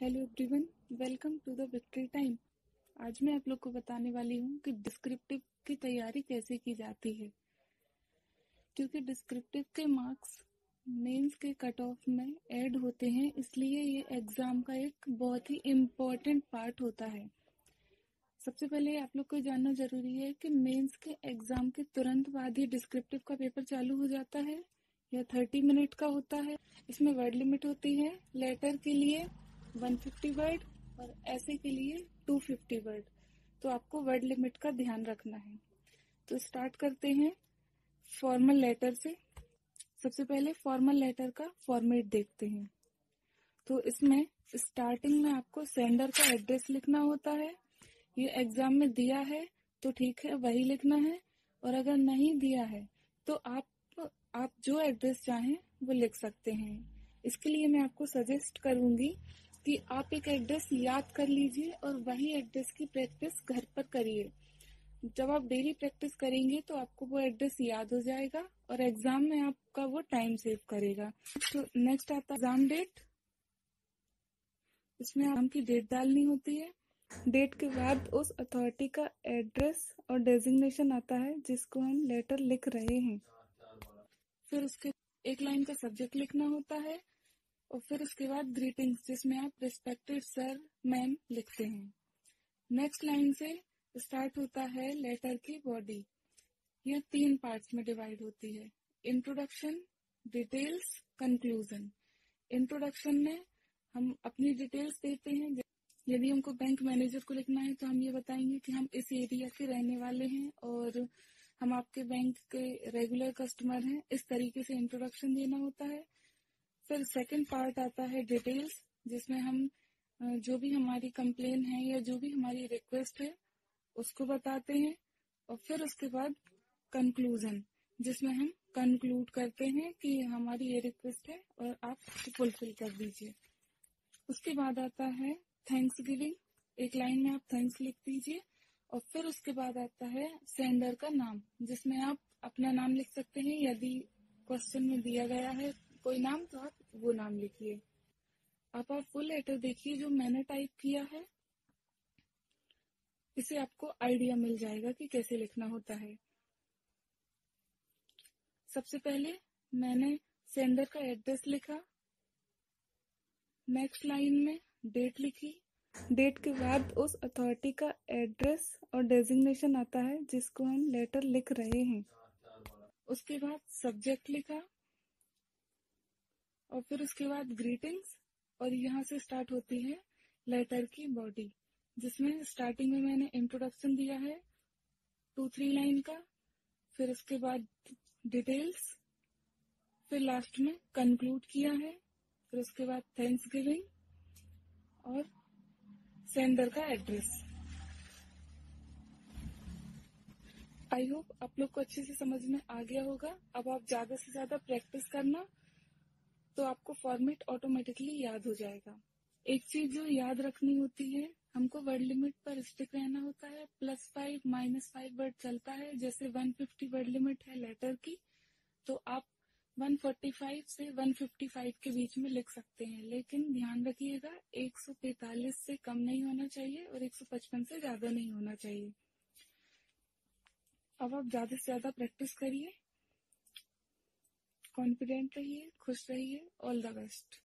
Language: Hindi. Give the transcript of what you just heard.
Hello everyone, welcome to the victory time. आज मैं आप लोग को बताने वाली हूँ कि डिस्क्रिप्टिव की तैयारी कैसे की जाती है। क्योंकि डिस्क्रिप्टिव के मार्क्स मेंस के कट ऑफ़ में ऐड होते हैं, इसलिए ये एग्ज़ाम का एक बहुत ही इम्पोर्टेंट पार्ट होता है। सबसे पहले आप लोग को जानना ज़रूरी है कि मेंस के एग्ज़ाम के तुरंत बाद ही डिस्क्रिप्टिव का पेपर चालू हो जाता है यह थर्टी मिनट का होता है। इसमें वर्ड लिमिट होती है, लेटर के लिए 150 वर्ड और ऐसे के लिए 250 वर्ड। तो आपको वर्ड लिमिट का ध्यान रखना है। तो स्टार्ट करते हैं फॉर्मल लेटर से। सबसे पहले फॉर्मल लेटर का फॉर्मेट देखते हैं। तो इसमें स्टार्टिंग में आपको सेंडर का एड्रेस लिखना होता है। ये एग्ज़ाम में दिया है तो ठीक है, वही लिखना है। और अगर नहीं दिया है तो आप आप जो एड्रेस चाहें, वो लिख सकते हैं। इसके लिए मैं आपको सजेस्ट करूँगी कि आप एक एड्रेस याद कर लीजिए और वही एड्रेस की प्रैक्टिस घर पर करिए। जब आप डेली प्रैक्टिस करेंगे तो आपको वो एड्रेस याद हो जाएगा और एग्ज़ाम में आपका वो टाइम सेव करेगा। तो नेक्स्ट आता एग्ज़ाम डेट। इसमें एग्ज़ाम की डेट डालनी होती है। डेट के बाद उस अथॉरिटी का एड्रेस और डेजिग्नेशन आता है जिसको हम लेटर लिख रहे हैं। फिर उसके एक लाइन का सब्जेक्ट लिखना होता है। और फिर उसके बाद ग्रीटिंग्स जिसमें आप रिस्पेक्टेड सर मैम लिखते हैं। नेक्स्ट लाइन से स्टार्ट होता है लेटर की बॉडी यह तीन पार्ट्स में डिवाइड होती है। इंट्रोडक्शन डिटेल्स कंक्लूजन इंट्रोडक्शन में हम अपनी डिटेल्स देते हैं। यदि हमको बैंक मैनेजर को लिखना है तो हम ये बताएँगे कि हम इस एरिया के रहने वाले हैं और हम आपके बैंक के रेगुलर कस्टमर हैं। इस तरीके से इंट्रोडक्शन देना होता है। फिर सेकंड पार्ट आता है डिटेल्स जिसमें हम जो भी हमारी कंप्लेन है या जो भी हमारी रिक्वेस्ट है, उसको बताते हैं और फिर उसके बाद कंक्लूजन जिसमें हम कंक्लूड करते हैं कि हमारी ये रिक्वेस्ट है और आप फुलफिल कर दीजिए। उसके बाद आता है थैंक्स गिविंग एक लाइन में आप थैंक्स लिख दीजिए और फिर उसके बाद आता है सेंडर का नाम, जिसमें आप अपना नाम लिख सकते हैं यदि क्वेश्चन में दिया गया है कोई नाम तो आप वो नाम लिखिए। अब आप फुल लेटर देखिए जो मैंने टाइप किया है। इसे आपको आइडिया मिल जाएगा कि कैसे लिखना होता है। सबसे पहले मैंने सेंडर का एड्रेस लिखा। नेक्स्ट लाइन में डेट लिखी। डेट के बाद उस अथॉरिटी का एड्रेस और डेजिग्नेशन आता है जिसको हम लेटर लिख रहे हैं। उसके बाद सब्जेक्ट लिखा। और फिर उसके बाद ग्रीटिंग्स और यहाँ से स्टार्ट होती है लेटर की बॉडी जिसमें स्टार्टिंग में मैंने इंट्रोडक्शन दिया है टू थ्री लाइन का, फिर उसके बाद डिटेल्स फिर लास्ट में कंक्लूड किया है, फिर उसके बाद थैंक्स गिविंग और सेंडर का एड्रेस आई होप आप लोग को अच्छे से समझ में आ गया होगा। अब आप ज़्यादा से ज़्यादा प्रैक्टिस करना तो आपको फॉर्मेट ऑटोमेटिकली याद हो जाएगा। एक चीज़ जो याद रखनी होती है, हमको वर्ड लिमिट पर स्टिक रहना होता है plus five minus five word चलता है, जैसे 150 वर्ड लिमिट है लेटर की तो आप 145 से 155 के बीच में लिख सकते हैं। लेकिन ध्यान रखिएगा 145 से कम नहीं होना चाहिए और 155 से ज़्यादा नहीं होना चाहिए। अब आप ज़्यादा से ज़्यादा प्रैक्टिस करिए। कॉन्फिडेंट रहिए खुश रहिए ऑल द बेस्ट